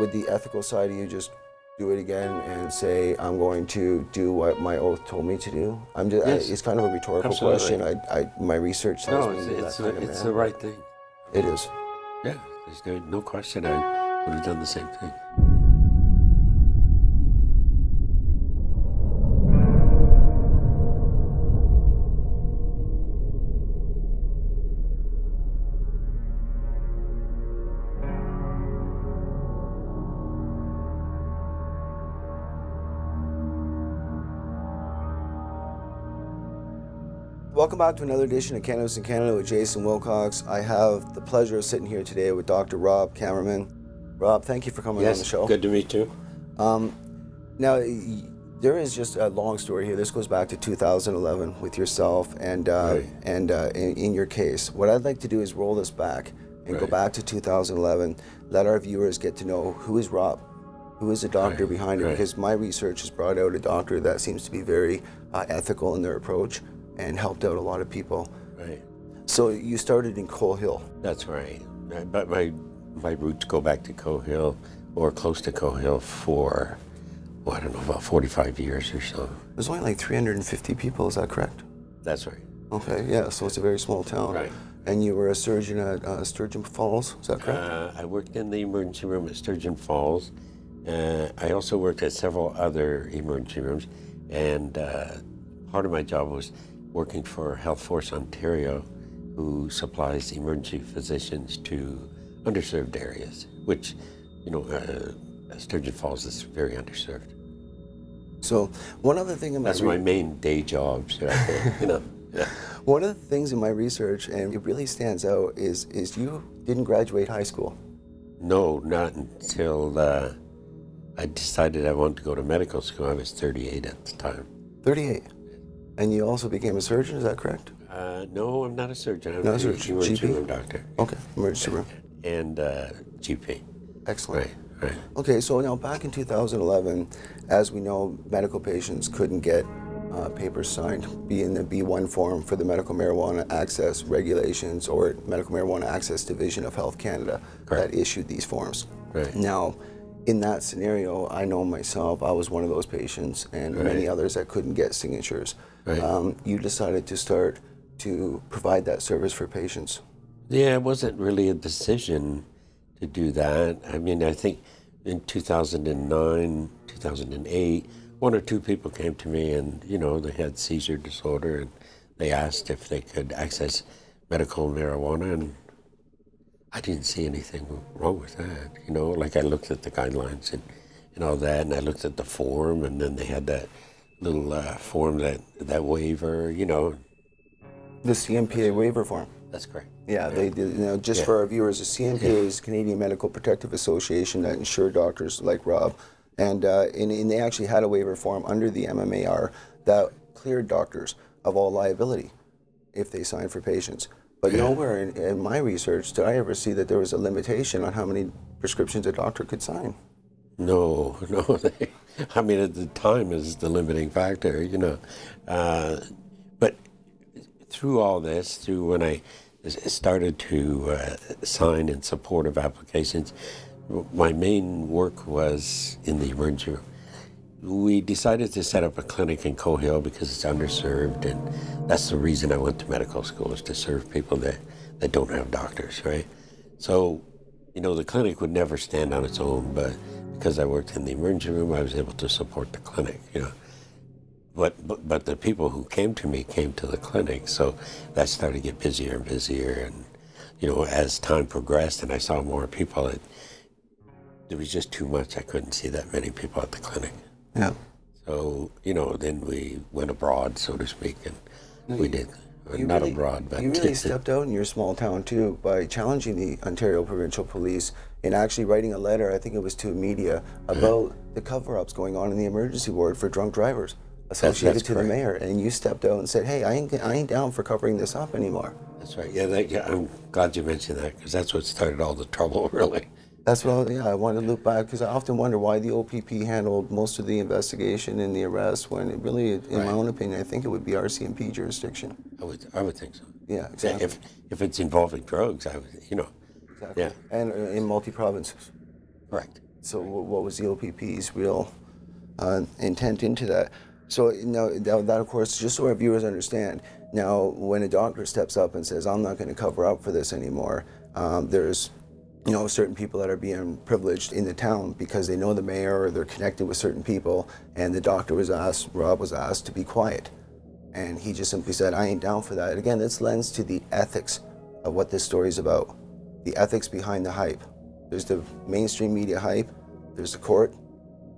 would the ethical side of you just do it again and say, I'm going to do what my oath told me to do? I'm just, Yes. I, it's kind of a rhetorical Absolutely. question. I, I, my research tells No, me it's, it's, of it's the right thing. It is. Yeah, there's no, no question I would have done the same thing. Welcome back to another edition of Cannabis in Canada with Jason Wilcox. I have the pleasure of sitting here today with Dr. Rob Kamermans. Rob, thank you for coming on the show. good to meet you. Now, there is just a long story here. This goes back to 2011 with yourself and uh, Right. and uh, in, in your case. What I'd like to do is roll this back and go back to 2011. Let our viewers get to know who is Rob, who is the doctor Right, behind it. right. Because my research has brought out a doctor that seems to be very uh, ethical in their approach and helped out a lot of people. Right. So you started in Coe Hill. That's right. But my my roots go back to Coe Hill or close to Coe Hill for, well, I don't know, about 45 years or so. There's only like 350 people. Is that correct? That's right. Okay, yeah. So it's a very small town. Right. And you were a surgeon at uh, Sturgeon Falls. Is that correct? Uh, I worked in the emergency room at Sturgeon Falls. Uh, I also worked at several other emergency rooms, and uh, part of my job was working for Health Force Ontario, who supplies emergency physicians to underserved areas, which, you know, uh, Sturgeon Falls is very underserved. So one other thing in my, That's my main day job, should I say? you know. Yeah. one of the things in my research, and it really stands out, is is you didn't graduate high school. No, not until uh, I decided I wanted to go to medical school. I was 38 at the time. 38. And you also became a surgeon. Is that correct? Uh, no, I'm not a surgeon. I'm Not a surgeon, emergency GP? room doctor Okay, emergency room. and uh, GP. Excellent. Right, right. Okay, so now back in 2011, as we know, medical patients couldn't get uh, papers signed, be in the B1 form for the Medical Marijuana Access Regulations or Medical Marijuana Access Division of Health Canada Correct. that issued these forms. Right. Now, in that scenario, I know myself, I was one of those patients and many others that couldn't get signatures. Right. Um, you decided to start to provide that service for patients. Yeah, it wasn't really a decision to do that. I mean, I think in 2009, 2008, one or two people came to me and, you know, they had seizure disorder and they asked if they could access medical marijuana and I didn't see anything wrong with that. You know, like I looked at the guidelines and, and all that and I looked at the form and then they had that little uh, form that, that waiver, you know, The CMPA waiver form. that's correct. Yeah, they did. You know, just Yeah. for our viewers, the CMPA is Canadian Medical Protective Association that insure doctors like Rob, and, uh, and and they actually had a waiver form under the MMAR that cleared doctors of all liability if they signed for patients. But nowhere in, in my research did I ever see that there was a limitation on how many prescriptions a doctor could sign. No, no. They, I mean, at the time is the limiting factor, you know. Uh, but through all this, through when I started to uh, sign in support of applications, my main work was in the emergency room. We decided to set up a clinic in Coe Hill because it's underserved, and that's the reason I went to medical school is to serve people that, that don't have doctors, right? So, you know, the clinic would never stand on its own, but because I worked in the emergency room, I was able to support the clinic, you know. But, but but the people who came to me came to the clinic, so that started to get busier and busier, and you know, as time progressed and I saw more people, it there was just too much. I couldn't see that many people at the clinic. Yeah. So, you know, then we went abroad, so to speak, and we did. You Not really- abroad, but you really stepped out in your small town too by challenging the Ontario Provincial Police and actually writing a letter. I think it was to media about the cover-ups going on in the emergency ward for drunk drivers associated that's to the mayor. And you stepped out and said, "Hey, I ain't, I ain't down for covering this up anymore." that's right. Yeah, that, yeah, I'm glad you mentioned that because that's what started all the trouble, really. That's what. I, yeah, I wanted to loop back because I often wonder why the OPP handled most of the investigation and the arrest when it really, in my own opinion, I think it would be RCMP jurisdiction. I would, I would think so. Yeah, exactly. If if it's involving drugs, I would, you know, exactly. yeah, And uh, in multi provinces. correct. So wh- what was the OPP's real uh, intent into that? So now that, that, of course, just so our viewers understand, now when a doctor steps up and says, "I'm not going to cover up for this anymore," um, there's you know, certain people that are being privileged in the town because they know the mayor or they're connected with certain people. And the doctor was asked, Rob was asked to be quiet. And he just simply said, I ain't down for that. Again, this lends to the ethics of what this story is about the ethics behind the hype. There's the mainstream media hype, there's the court,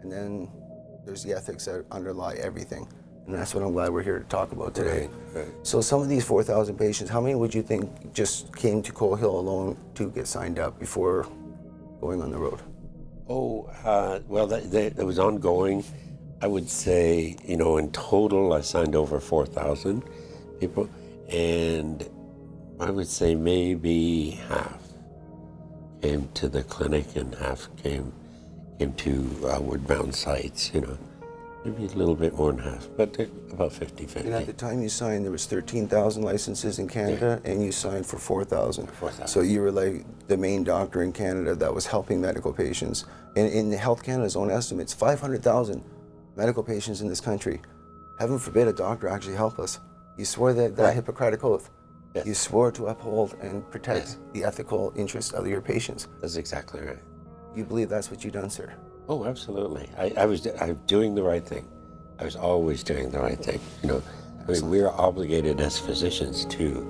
and then there's the ethics that underlie everything. And that's what I'm glad we're here to talk about today. Right, right. So some of these 4,000 patients, how many would you think just came to Coe Hill alone to get signed up before going on the road? Oh, uh, well, that, that, that was ongoing. I would say, you know, in total, I signed over 4,000 people, and I would say maybe half came to the clinic and half came came to outward bound sites, you know. Maybe a little bit more than half, but about 50 50. And at the time you signed, there was 13,000 licenses in Canada, yeah. and you signed for 4,000. 4,000. So you were like the main doctor in Canada that was helping medical patients. And in the Health Canada's own estimates, 500,000 medical patients in this country. Heaven forbid a doctor actually help us. You swore that, that right. Hippocratic oath. Yes. You swore to uphold and protect yes. the ethical interests of your patients. That's exactly right. You believe that's what you've done, sir? Oh, absolutely. I, I was I was doing the right thing. I was always doing the right thing. You know, I mean, we're obligated as physicians to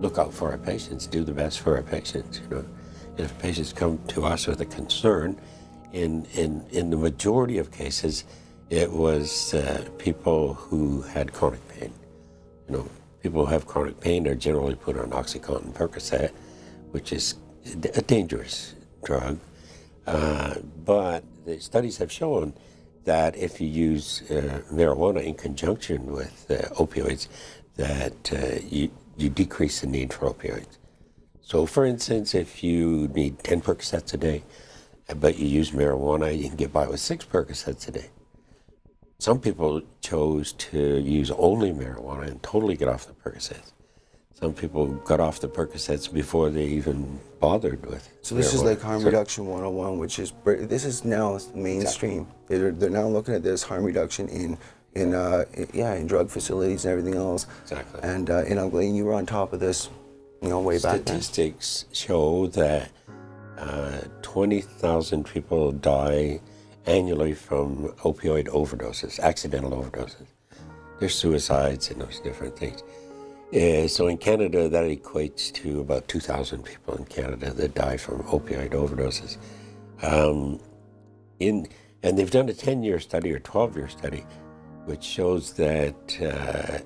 look out for our patients, do the best for our patients. You know, and if patients come to us with a concern, in in in the majority of cases, it was uh, people who had chronic pain. You know, people who have chronic pain are generally put on OxyContin, Percocet, which is a dangerous drug. Uh, but the studies have shown that if you use uh, marijuana in conjunction with uh, opioids, that uh, you, you decrease the need for opioids. So, for instance, if you need 10 Percocets a day, but you use marijuana, you can get by with six Percocets a day. Some people chose to use only marijuana and totally get off the Percocets. Some people got off the Percocets before they even bothered with. So this is like harm reduction 101, which is this is now mainstream. Exactly. They're, they're now looking at this harm reduction in in uh, yeah in drug facilities and everything else. Exactly. And uh, and I'm glad you were on top of this, you know, way back. Statistics show that uh, 20,000 people die annually from opioid overdoses, accidental overdoses. There's suicides and those different things. Uh, so in Canada, that equates to about 2,000 people in Canada that die from opioid overdoses. Um, in and they've done a 10-year study or 12-year study, which shows that uh,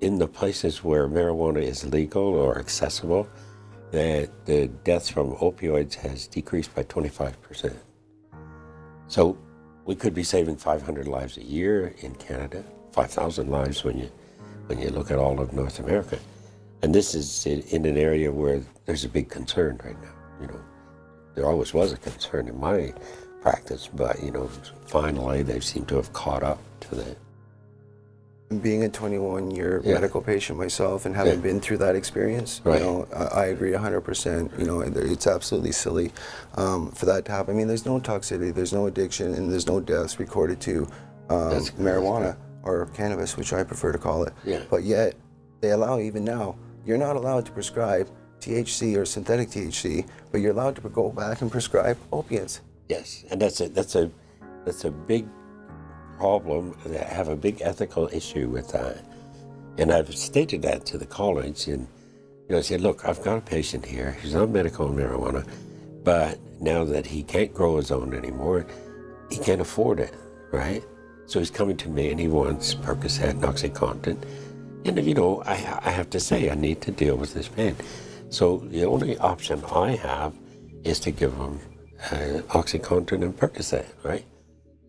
in the places where marijuana is legal or accessible, that the deaths from opioids has decreased by 25%. So we could be saving 500 lives a year in Canada, 5,000 lives when you when you look at all of North America. And this is in, in an area where there's a big concern right now. You know, there always was a concern in my practice, but you know, finally they seem to have caught up to that. Being a 21 year yeah. medical patient myself and having yeah. been through that experience, right. you know, I, I, agree 100%. You know, it's absolutely silly um, for that to happen. I mean, there's no toxicity, there's no addiction, and there's no deaths recorded to um, marijuana or cannabis, which I prefer to call it. Yeah. But yet, they allow even now, you're not allowed to prescribe THC or synthetic THC, but you're allowed to go back and prescribe opiates. Yes, and that's a that's a that's a big problem. I have a big ethical issue with that, and I've stated that to the college. And you know, I said, look, I've got a patient here. He's on medical marijuana, but now that he can't grow his own anymore, he can't afford it, right? So he's coming to me and he wants Percocet and OxyContin. And, if you know, I, I have to say, I need to deal with this pain. So the only option I have is to give him uh, OxyContin and Percocet, right?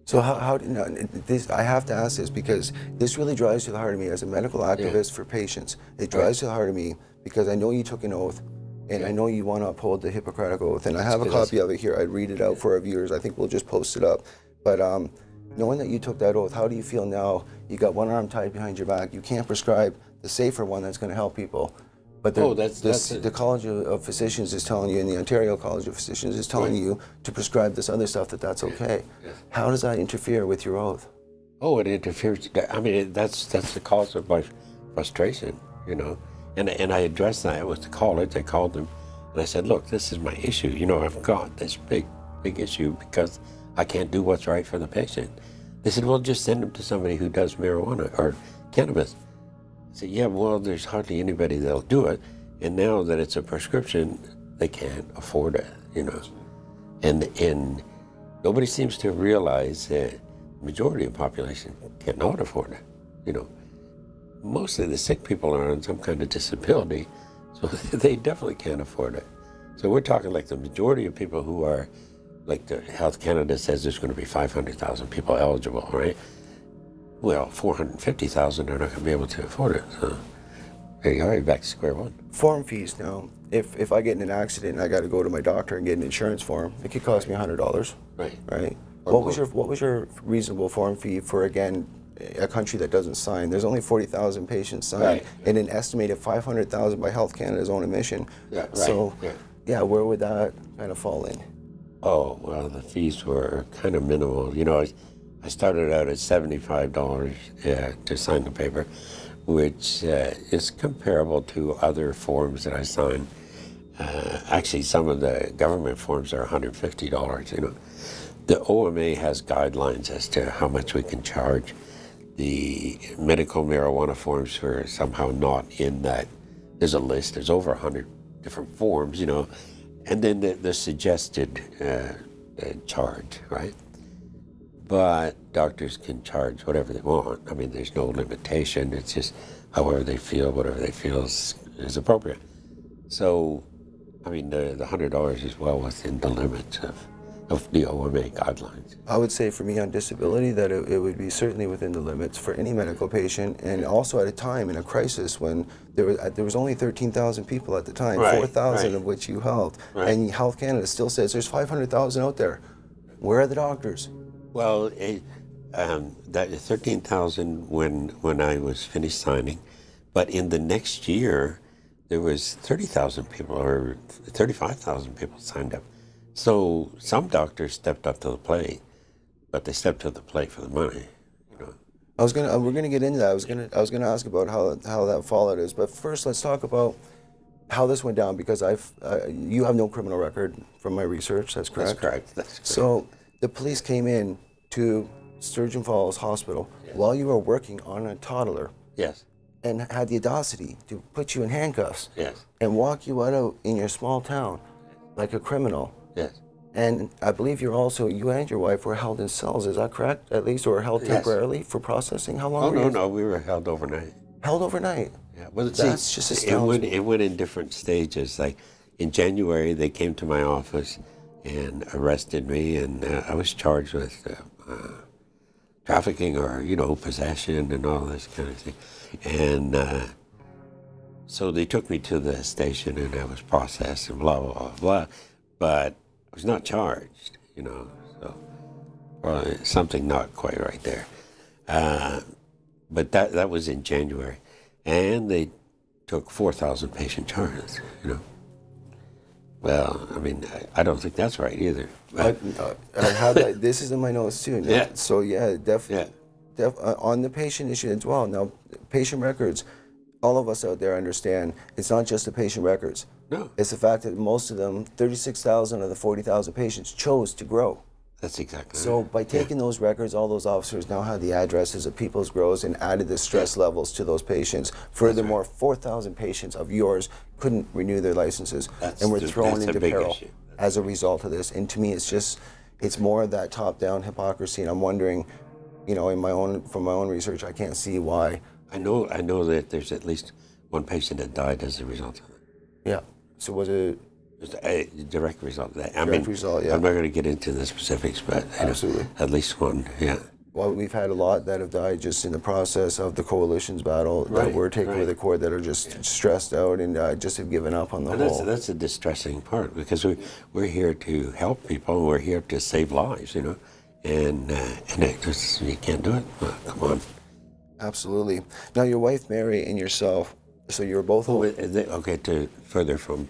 So how, how no, this, I have to ask this because this really drives to the heart of me as a medical activist yeah. for patients. It drives right. to the heart of me because I know you took an oath and yeah. I know you want to uphold the Hippocratic Oath. And I have a copy of it here. I'd read it out for our viewers. I think we'll just post it up. But um, Knowing that you took that oath, how do you feel now? You got one arm tied behind your back. You can't prescribe the safer one that's going to help people. But the, Oh, that's- this- that's the College of, Physicians is telling you, and the Ontario College of Physicians is telling Right. you to prescribe this other stuff that that's okay. How does that interfere with your oath? Oh, it interferes. I mean, it, that's that's the cause of my frustration, you know. And and I addressed that with the college. I called them, and I said, "Look, this is my issue. You know, I've got this big, big issue because I can't do what's right for the patient." They said, "Well, just send them to somebody who does marijuana or cannabis." I said, "Yeah, well, there's hardly anybody that'll do it, and now that it's a prescription, they can't afford it, you know." And and nobody seems to realize that the majority of the population cannot afford it. You know, Mostly the sick people are on some kind of disability, so they definitely can't afford it. So we're talking like the majority of people who are, like the Health Canada says, there's going to be 500,000 people eligible, right? Well, 450,000 are not going to be able to afford it. So there you are, you're back to square one. Form fees now. If if I get in an accident and I got to go to my doctor and get an insurance form, it could cost me hundred dollars. Right. Right. Or What was your what was your reasonable form fee for again a country that doesn't sign? There's only forty thousand patients signed, Right. and an estimated five hundred thousand by Health Canada's own admission. Yeah, right, So, yeah. yeah, where would that kind of fall in? Oh, well, the fees were kind of minimal. You know, I, I started out at $75 uh, to sign the paper, which uh, is comparable to other forms that I sign. Uh, actually, some of the government forms are $150, you know. The OMA has guidelines as to how much we can charge. The medical marijuana forms were somehow not in that. There's a list, there's over 100 different forms, you know, and then the, the suggested uh, uh, charge, right? But doctors can charge whatever they want. I mean, there's no limitation. It's just however they feel, whatever they feel is, is appropriate. So, I mean, the, the $100 is well within the limits of, of the OMA guidelines. I would say for me on disability that it, it would be certainly within the limits for any medical patient, and also at a time in a crisis when there was there was only thirteen thousand people at the time, Right, four thousand right. of which you helped, Right. and Health Canada still says there's five hundred thousand out there. Where are the doctors? Well, it, um, that thirteen thousand when when I was finished signing, but in the next year, there was thirty thousand people or thirty-five thousand people signed up. So some doctors stepped up to the plate, but they stepped to the plate for the money. You know, I was gonna we're gonna get into that. I was gonna I was gonna ask about how how that fallout is, but first let's talk about how this went down because I've uh, you have no criminal record from my research. That's correct. that's correct. That's correct. So the police came in to Sturgeon Falls Hospital while you were working on a toddler yes, and had the audacity to put you in handcuffs yes, and walk you out in your small town like a criminal. Yes. And I believe you're also you and your wife were held in cells. Is that correct? At least, or held Yes. temporarily for processing. How long? Oh no, no, we were held overnight. Held overnight. Yeah, well, That's see, just it went, it went in different stages. Like in January, they came to my office and arrested me, and uh, I was charged with uh, uh, trafficking or you know possession and all this kind of thing. And uh, so they took me to the station, and I was processed and blah blah blah blah. But was not charged, you know. So well, something not quite right there. Uh, but that that was in January, and they took four thousand patient charges. You know. Well, I mean, I, I don't think that's right either. I, I have that. This is in my notes too. Now, Yeah. So yeah, definitely. Yeah. def, uh, on the patient issue as well. Now, patient records. All of us out there understand it's not just the patient records. No, It's the fact that most of them, 36,000 of the 40,000 patients, chose to grow. that's exactly. So right. by taking those records, all those officers now have the addresses of people's grows and added the stress levels to those patients. Furthermore, 4,000 patients of yours couldn't renew their licenses That's and were the- thrown into peril as a result of this. And to me, it's just, it's more of that top-down hypocrisy. And I'm wondering, you know, in my own, from my own research, I can't see why. I know, I know that there's at least one patient that died as a result of it. Yeah. So was it? A direct result of that. I Direct mean, result, yeah. I'm not going to get into the specifics, but you know, Absolutely. at least one. Yeah. Well, we've had a lot that have died just in the process of the coalition's battle that Right, were taken right. with the court that are just stressed out and uh, just have given up on the And that's, whole. that's a distressing part because we, we're here to help people. We're here to save lives, you know. And, uh, and it just, you can't do it. Well, come on. Absolutely. Now, your wife Mary and yourself So you were both. Oh, uh, they, okay, to further from,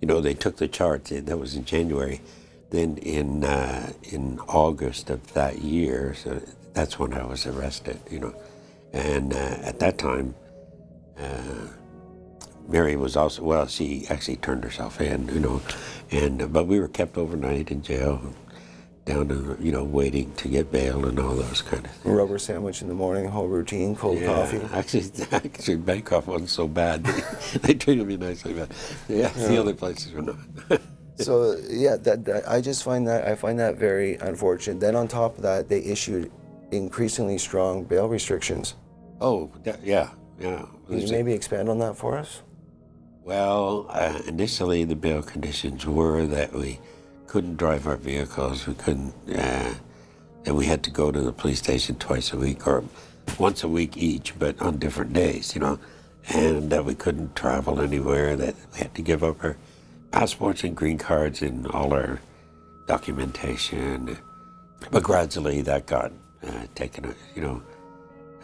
you know, they took the chart. eh, That was in January. Then in uh, in August of that year, so that's when I was arrested. You know, and uh, at that time, uh, Mary was also well. She actually turned herself in. You know, and but we were kept overnight in jail, down to you know waiting to get bail and all those kind of things. rubber sandwich in the morning, whole routine, cold Yeah, coffee. Actually, actually, Bangkok wasn't so bad. They, they treated me nicely, but yeah, the other places were not. So yeah, that, that I just find that I find that very unfortunate. Then on top of that, they issued increasingly strong bail restrictions. oh, that, yeah, yeah. Can you maybe expand on that for us? Well, uh, initially the bail conditions were that we couldn't drive our vehicles, we couldn't, uh, and we had to go to the police station twice a week or once a week each, but on different days, you know, and that we couldn't travel anywhere, that we had to give up our passports and green cards and all our documentation. But gradually that got uh, taken, uh, you know,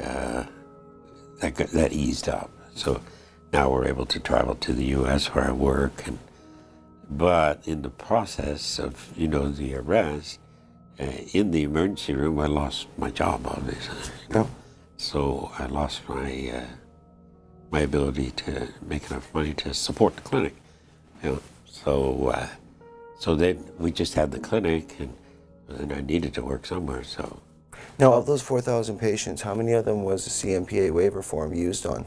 uh, that got, that eased up. So now we're able to travel to the U.S. where I work, and but in the process of you know the arrest, uh, in the emergency room, I lost my job, obviously. Yeah. So I lost my uh, my ability to make enough money to support the clinic. You know, so uh, so then we just had the clinic, and, and I needed to work somewhere. So Now, of those 4,000 patients, how many of them was the CMPA waiver form used on?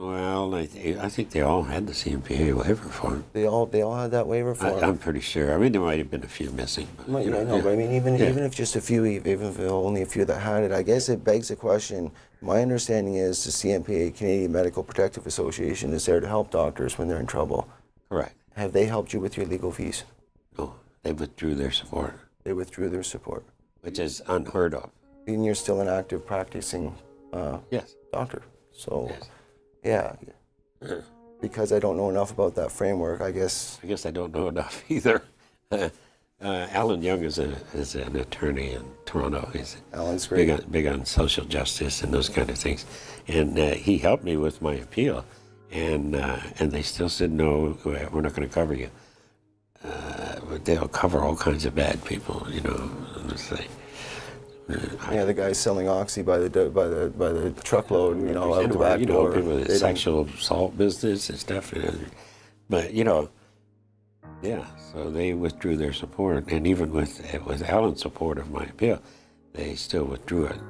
Well, I, th- I think they all had the CMPA waiver form. They all they all had that waiver I, form. I'm pretty sure. I mean, there might have been a few missing. But, Well, you I know, know, yeah. but I mean, even Yeah. even if just a few, even if only a few that had it, I guess it begs the question. My understanding is the CMPA, Canadian Medical Protective Association, is there to help doctors when they're in trouble. Correct. Have they helped you with your legal fees? No, they withdrew their support, They withdrew their support, which is unheard of. and you're still an active practicing uh, Yes. doctor. So, Yes. Yeah, because I don't know enough about that framework, I guess. I guess I don't know enough either. Uh, uh, Alan Young is, a, is an attorney in Toronto. He's Alan's big on, big on social justice and those kind of things. And uh, he helped me with my appeal. And, uh, and they still said, no, we're not going to cover you. Uh, but they'll cover all kinds of bad people, you know. And it's like, Yeah, the guy's selling oxy by the by the by the truckload, you know, out the back you know, door. people with don't- sexual assault business and stuff. But you know, yeah. So they withdrew their support, and even with with Alan's support of my appeal, they still withdrew it.